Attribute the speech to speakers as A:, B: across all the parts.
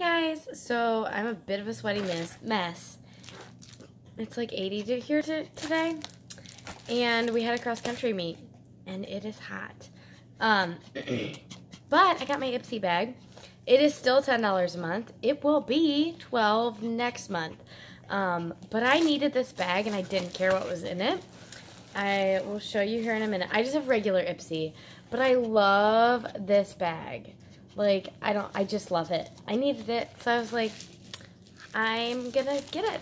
A: guys. So I'm a bit of a sweaty mess. mess. It's like 80 to here to, today. And we had a cross country meet. And it is hot. Um, but I got my Ipsy bag. It is still $10 a month. It will be 12 next month. Um, but I needed this bag and I didn't care what was in it. I will show you here in a minute. I just have regular Ipsy. But I love this bag. Like, I don't, I just love it. I needed it, so I was like, I'm gonna get it.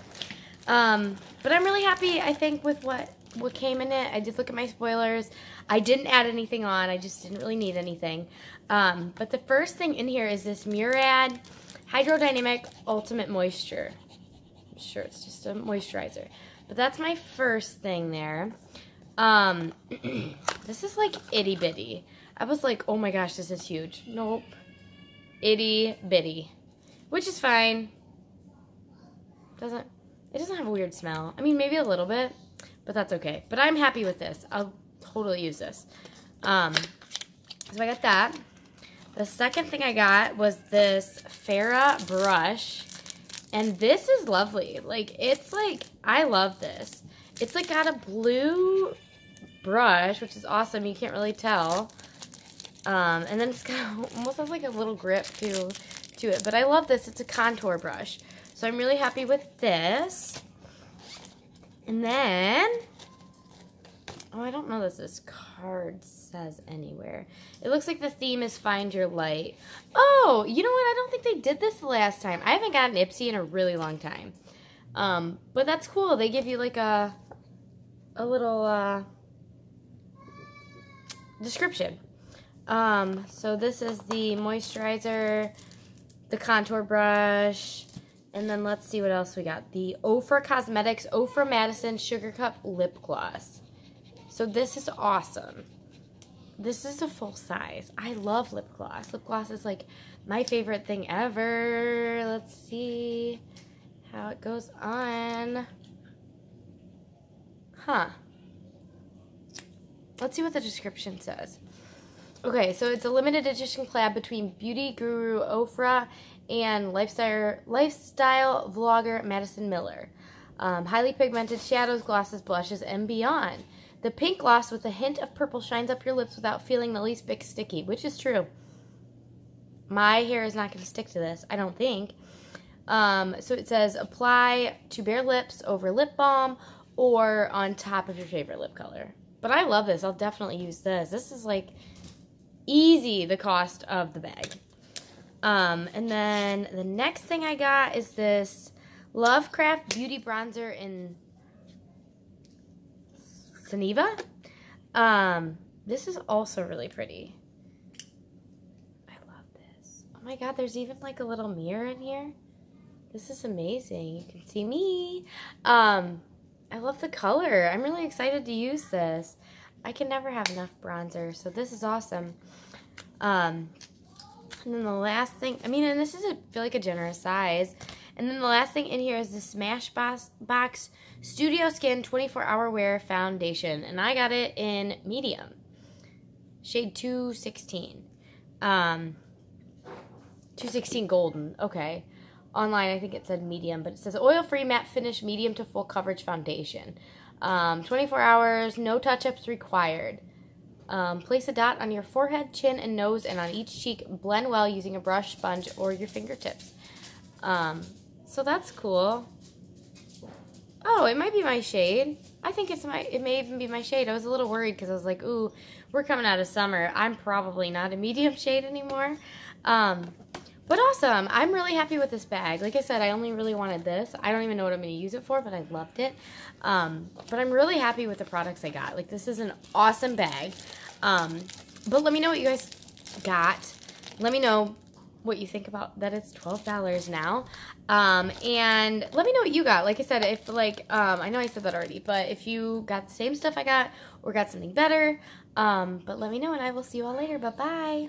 A: Um, but I'm really happy, I think, with what, what came in it. I did look at my spoilers. I didn't add anything on. I just didn't really need anything. Um, but the first thing in here is this Murad Hydrodynamic Ultimate Moisture. I'm sure it's just a moisturizer. But that's my first thing there. Um, this is like itty bitty. I was like, oh my gosh, this is huge. Nope. Itty bitty. Which is fine. Doesn't, it doesn't have a weird smell. I mean, maybe a little bit, but that's okay. But I'm happy with this. I'll totally use this. Um, so I got that. The second thing I got was this Farah brush. And this is lovely. Like, it's like, I love this. It's like got a blue brush, which is awesome. You can't really tell. Um, and then it's got almost has like a little grip to, to it. But I love this. It's a contour brush. So I'm really happy with this. And then, oh, I don't know that this card says anywhere. It looks like the theme is Find Your Light. Oh, you know what? I don't think they did this last time. I haven't gotten Ipsy in a really long time. Um, but that's cool. They give you like a, a little, uh, description. Um, so this is the moisturizer, the contour brush, and then let's see what else we got. The Ofra Cosmetics Ofra Madison Sugar Cup Lip Gloss. So this is awesome. This is a full size. I love lip gloss. Lip gloss is like my favorite thing ever. Let's see how it goes on. Huh. Let's see what the description says. Okay, so it's a limited edition collab between beauty guru Ofra and lifestyle lifestyle vlogger Madison Miller. Um, highly pigmented shadows, glosses, blushes, and beyond. The pink gloss with a hint of purple shines up your lips without feeling the least bit sticky, which is true. My hair is not going to stick to this, I don't think. Um, so it says apply to bare lips over lip balm or on top of your favorite lip color. But I love this. I'll definitely use this. This is like easy the cost of the bag. Um, and then the next thing I got is this Lovecraft Beauty Bronzer in Sativa. Um, this is also really pretty. I love this. Oh my god, there's even like a little mirror in here. This is amazing. You can see me. Um, I love the color. I'm really excited to use this. I can never have enough bronzer, so this is awesome. Um, and then the last thing, I mean, and this is, I feel like a generous size. And then the last thing in here is the Smashbox Studio Skin 24 Hour Wear Foundation. And I got it in medium. Shade 216. Um, 216 golden. Okay. Online, I think it said medium, but it says oil-free matte finish medium to full coverage foundation. Um, 24 hours, no touch-ups required. Um, place a dot on your forehead, chin, and nose, and on each cheek. Blend well using a brush, sponge, or your fingertips. Um, so that's cool. Oh, it might be my shade. I think it's my, it may even be my shade. I was a little worried because I was like, ooh, we're coming out of summer. I'm probably not a medium shade anymore. Um, but awesome. I'm really happy with this bag. Like I said, I only really wanted this. I don't even know what I'm going to use it for, but I loved it. Um, but I'm really happy with the products I got. Like, this is an awesome bag. Um, but let me know what you guys got. Let me know what you think about that it's $12 now. Um, and let me know what you got. Like I said, if like, um, I know I said that already, but if you got the same stuff I got or got something better, um, but let me know and I will see you all later. Bye-bye.